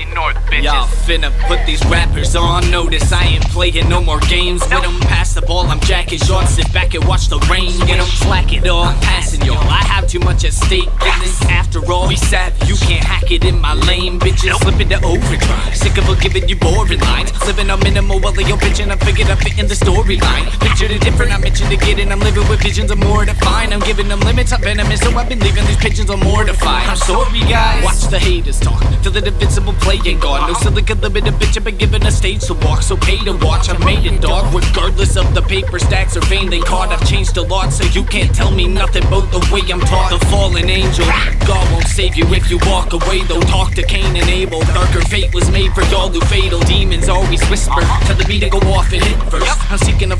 50 North, bitches. Y'all finna put these rappers on notice. I ain't playing no more games with them. Pass the ball, I'm jacking Sean. Sit back and watch the rain. Get them slack it all. I'm passing y'all. I have too much at stake in this. After all, we savage. You can't hack it in my lane, bitches. Slip into overdrive. Sick of giving you boring lines. Living on minimal while you're bitching. I figured I fit in the storyline. Picture the different, I mentioned to get in. I'm living with visions of more to find. I'm giving them limits, I'm venomous, so I've been leaving these pigeons on mortified. I'm sorry, guys. Watch the haters talk. Feel that invincible play ain't gone. No silica limited bitch, I've been given a stage to walk. So pay to watch, I made it, dog. Regardless of the paper stacks or vein they caught, I've changed a lot, so you can't tell me nothing about the way I'm taught. The fallen angel, God won't save you if you walk away. Though talk to Cain and Abel. Darker fate was made for y'all who fatal. Demons always whisper, telling me to go off and hit first. I'm seeking a following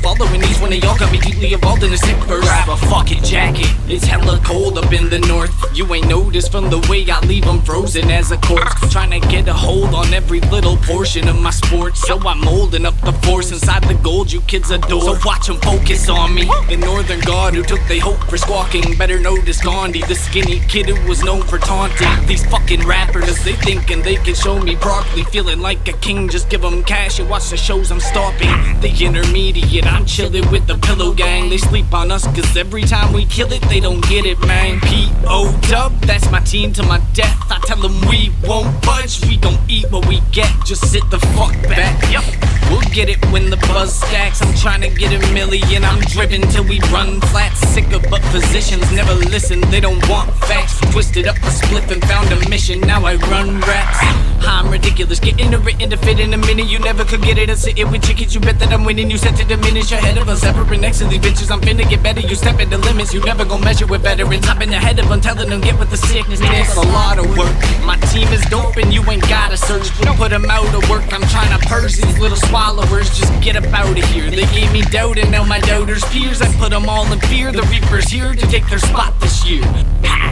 these when they all got me deeply involved in verse. Grab a fucking jacket, it's hella cold up in the north. You ain't noticed from the way I leave them frozen as a corpse. Trying to get a hold on every little portion of my sport. So I'm molding up the force inside the gold you kids adore. So watch them focus on me. The northern god who took they hope for squawking. Better notice Gandhi, the skinny kid who was known for taunting. These fucking rappers, they thinking they can show me broccoli. Feeling like a king, just give them cash and watch the shows I'm stopping. The intermediate, I'm chilling with the pillow gang. They sleep on us cause every time we kill it, they don't get it, man. P.O. Dub, that's my team to my death. I tell them we won't budge, we don't eat what we get. Just sit the fuck back. Yup. We'll get it when the buzz stacks. I'm trying to get a million. I'm driven till we run flat. Sick of but physicians never listen. They don't want facts. Twisted up a spliff and found a mission. Now I run raps. I'm ridiculous. Getting it written to fit in a minute. You never could get it. I sit it with chickens. You bet that I'm winning. You set to diminish ahead of us. Ever next to these bitches. I'm finna get better. You step the limits. You never gon' measure with veterans. Been ahead of them, telling them get with the sickness. It's a lot of work. My team is dope and you ain't gotta search. We'll put them out of work. I'm trying to purge these little swallowers. Just get up out of here. They gave me doubt and now my doubters peers. I put them all in fear. The Reaper's here to take their spot this year. Ha!